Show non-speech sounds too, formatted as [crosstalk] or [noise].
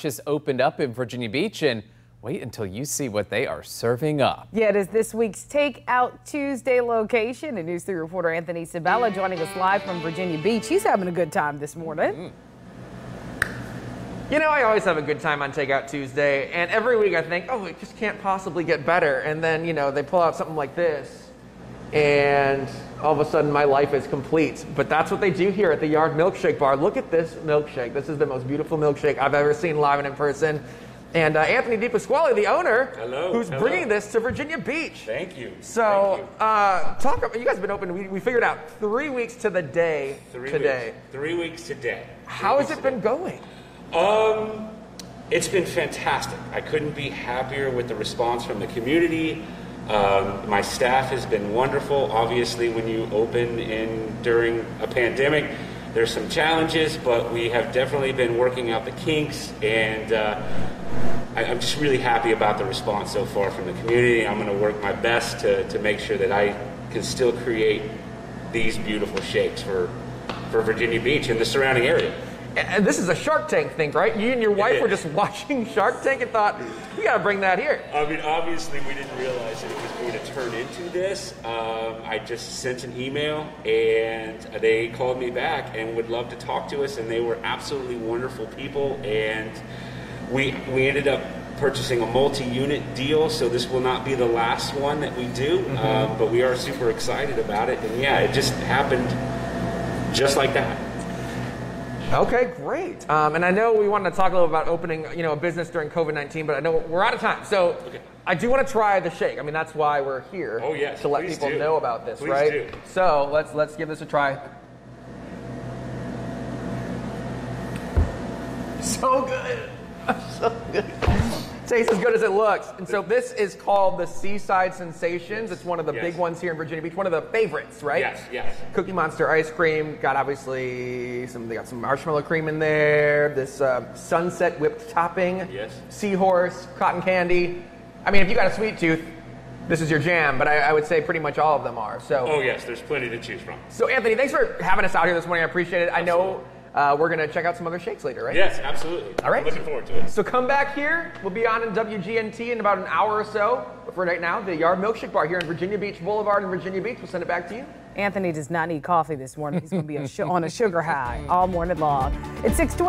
just opened up in Virginia Beach and wait until you see what they are serving up. Yeah, it is this week's Takeout Tuesday location. And News 3 reporter Anthony Sabella joining us live from Virginia Beach. He's having a good time this morning. Mm. You know, I always have a good time on Takeout Tuesday, and every week I think, oh, it just can't possibly get better. And then, you know, they pull out something like this, and all of a sudden my life is complete. But that's what they do here at the Yard Milkshake Bar. Look at this milkshake. This is the most beautiful milkshake I've ever seen live and in person. And uh, Anthony DePasquale, the owner, hello, who's hello. bringing this to Virginia Beach. Thank you. So, Thank you. Uh, talk about you guys have been open. We, we, figured out three weeks to the day three today. Weeks. Three weeks today. Three How weeks has it been going? Um, it's been fantastic. I couldn't be happier with the response from the community. Um, my staff has been wonderful. Obviously, when you open in during a pandemic, there's some challenges, but we have definitely been working out the kinks, and uh, I, am just really happy about the response so far from the community. I'm going to work my best to, to make sure that I can still create these beautiful shakes for, for Virginia Beach and the surrounding area and this is a Shark Tank thing, right? You and your wife were just [laughs] watching Shark Tank and thought, we got to bring that here. I mean, obviously, we didn't realize that it was going to turn into this. Um, I just sent an email, and they called me back and would love to talk to us, and they were absolutely wonderful people, and we we ended up purchasing a multi-unit deal, so this will not be the last one that we do. Mm-hmm. Um, but we are super excited about it, and yeah, it just happened just like that. Okay, great. Um, and I know we wanted to talk a little about opening, you know, a business during COVID nineteen, but I know we're out of time. So okay. I do want to try the shake. I mean, that's why we're here. Oh yes, to let people do. know about this, please right? Do. So let's let's give this a try. [laughs] So good, [laughs] so good tastes as good as it looks. And so this is called the Seaside Sensations. It's one of the yes. big ones here in Virginia Beach, one of the favorites, right? Yes, yes. Cookie Monster ice cream. Got obviously some. They got some marshmallow cream in there. This uh, sunset whipped topping. Yes. Seahorse, cotton candy. I mean, if you got a sweet tooth, this is your jam, but I, I, would say pretty much all of them are. So. Oh yes, there's plenty to choose from. So Anthony, thanks for having us out here this morning. I appreciate it. Absolutely. I know uh, we're going to check out some other shakes later, right? Yes, absolutely. All right. I'm looking forward to it. So come back here. We'll be on in WGNT in about an hour or so. But for right now, the Yard Milkshake Bar here in Virginia Beach Boulevard in Virginia Beach. We'll send it back to you. Anthony does not need coffee this morning. He's going to be a on a sugar high all morning long. It's 620.